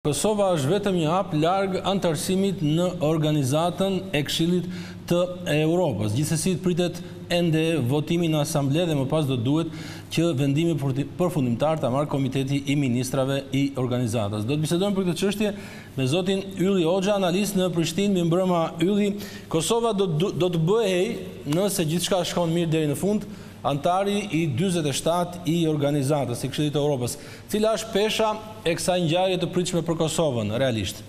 Kosova është vetëm një hap larg anëtarësimit në Organizatën e Këshillit të Europës. Gjithsesi pritet ende votimi në Asamble dhe më pas do të duhet që vendimin përfundimtar ta marrë Komiteti i Ministrave i Organizatës. Do të bisedojmë për këtë çështje me zotin Ylli Hoxha, analist në Prishtinë. Mirëmbrëma Ylli. Kosova do do të bëhej, nëse gjithçka shkon mirë deri në fund, anëtari i dyzet e shtatë i Organizatës, i Këshillit të Europës. Cila është pesha e kësaj ngjarje të pritshme për Kosovën, realisht?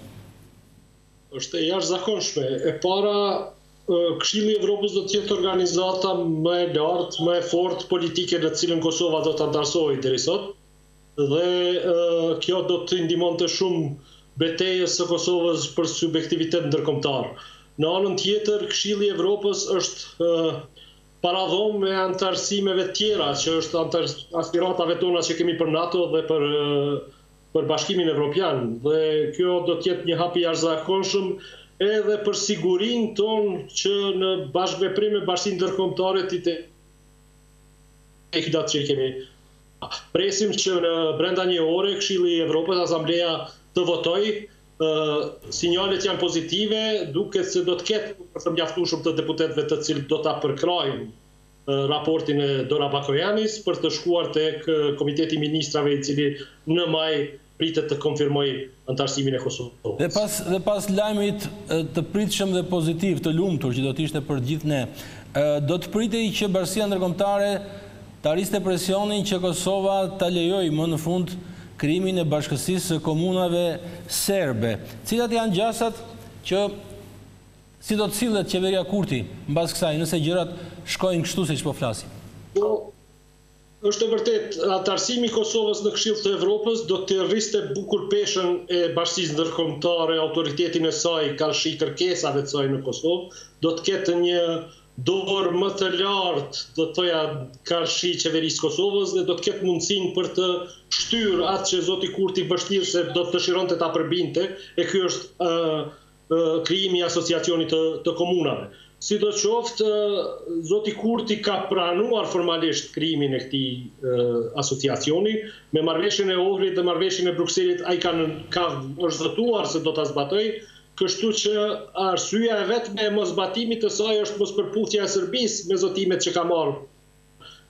Është e jashtëzakonshme. E para, Këshilli i Evropës do të jetë organizata më e lartë, më e fortë politike në të cilën Kosova do të anëtarësohej deri sot dhe kjo do t'i ndihmonte shumë betejës së Kosovës për subjektivitet ndërkombëtar. Në anën tjetër, Këshilli i Evropës është paradhomë e anëtarësimeve tjera, që është aspiratave tona që kemi për NATO dhe për për Bashkimin Evropian dhe kjo do të jetë një hap i jashtëzakonshëm edhe për sigurinë tonë që në bashkëveprim me bashkësinë ndërkombëtare t'i ketë ato që i kemi. Presim që në brenda një ore Këshilli i Evropës, Asambleja të votojë Sinjalet janë pozitive, duket se do të ketë numër të mjaftueshëm të deputetëve të cilët do ta përkrahin raportin e Dora Bakoyannis për të shkuar tek Komiteti i Ministrave i cili në maj pritet të konfirmojë anëtarësimin e Kosovës. Dhe pas lajmit të pritshëm dhe pozitiv, të lumtur që do të ishte për të gjithë ne, do të pritej që bashkësia ndërkombëtare Ta rriste presionin që Kosova ta lejojë më në fund krijimin e bashkësisë së komunave serbe. Cilat janë gjasat që si do të sillet qeveria Kurti mbas kësaj, nëse gjërat shkojnë kështu siç po flasim? Po, është e vërtetë, anëtarësimi i Kosovës në Këshill të Evropës do të rriste bukur peshën e bashkësisë ndërkombëtare, autoritetin e saj karshi kërkesave të saj në Kosovë, do të ketë një dorë më të lartë do të thoja karshi qeverisë Kosovës dhe do të ketë mundësinë për të shtyrë atë që zoti Kurti vështirë se do të dëshironte ta përbinte e ky është krijimi i asociacionit të të komunave. Sidoqoftë zoti Kurti ka pranuar formalisht krijimin e këtij asociacioni me marrëveshjen e Ohrit dhe marrëveshjen e Brukselit ai ka ka është zotuar se do ta zbatojë kështu që arsyeja e vetme e moszbatimit të saj është mospërputhja e Serbisë me zotimet që ka marrë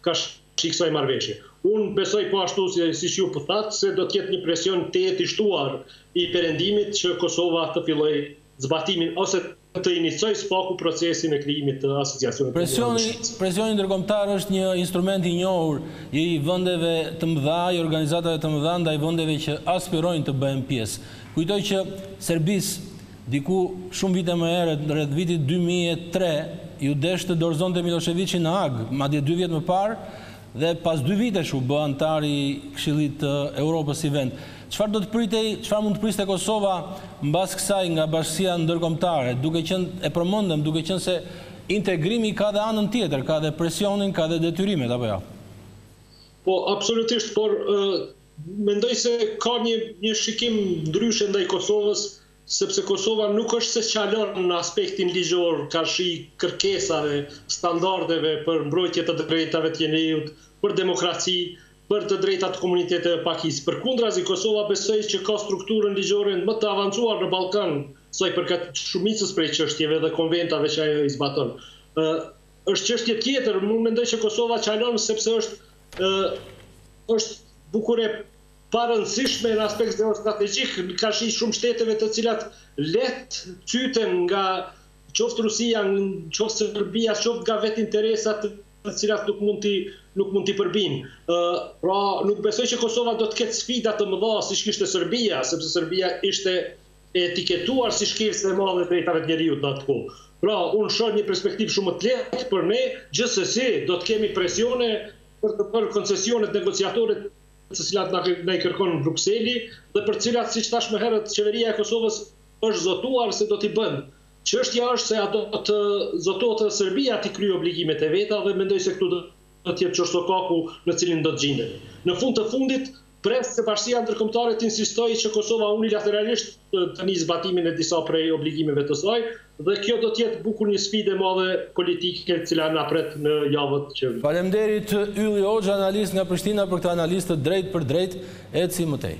karshi kësaj marrëveshjeje. Unë besoj po ashtu siç ju thatë se do të jetë një presion tejet i shtuar i Perëndimit që Kosova të fillojë zbatimin ose të inicojë së paku procesin e krijimit të Asociacionit. Presioni ndërkombëtar është një instrument i njohur i vendeve të mëdha, i organizatave të mëdha ndaj vendeve që aspirojnë të bëhen pjesë. Kujtoj që Serbisë, diku shumë vite më herët, rreth vitit dy mijë e tre, iu desh të dorëzonte Millosheviçin në Hagë, madje dy vjet më parë, dhe pas dy vitesh u bë anëtare e Këshillit të Europës si vend. Çfarë do të pritej, çfarë mund të priste Kosova mbas kësaj nga bashkësia ndërkombëtare, duke qenë, e përmendëm, duke qenë se integrimi ka dhe anën tjetër, ka dhe presionin, ka dhe detyrimet, apo jo? Po, absolutisht, por, Mendoj se ka një një shikim ndryshe ndaj Kosovës, sepse Kosova nuk është se çalon në aspektin ligjor karshi kërkesave, standardeve për mbrojtje të drejtave të njeriut, për demokraci, për të drejta të komuniteteve pakicë. Përkundrazi, Kosova besoj që ka strukturën ligjore më të avancuar në Ballkan sa i përket shumicës prej çështjeve dhe konventave që ajo i zbaton. është çështje tjetër, unë mendoj që Kosova çalon sepse është bukur e parëndësishme në aspekt geostrategjik, karshi shumë shteteve të cilat lehtë cyten nga qoftë Rusia, qoftë Serbia, qoftë nga vetë interesat të cilat nuk mund t'i përbijë. Pra, nuk besoj që Kosova do të ketë sfida të mëdha siç kishte Serbia, sepse Serbia ishte e etiketuar si shkelëse e madhe e drejtave të njeriut në atë kohë. Pra, unë shoh një perspektivë shumë më të lehtë për ne, gjithsesi do të kemi presione për të bërë koncesionet negociatore të cilat na i kërkon Brukseli dhe për të cilat, siç thashë më herët, Qeveria e Kosovës është zotuar se do t'i bën. Çështja është se a do të zotohet edhe Serbia t'i kryejë obligimet e veta dhe mendoj se këtu do të jetë qorrsokaku në të cilin do të gjindemi. Në fund të fundit, Pres që bashkësia ndërkombëtare të insistojë që Kosova unilateralisht të nisë zbatimin e disa prej obligimeve të saj dhe kjo do të jetë bukur një sfidë e madhe politike e cila na pret në javët që vijnë. Faleminderit Ylli Hoxha analist nga Prishtina për këtë analizë të drejtpërdrejtë. Ecim më tej.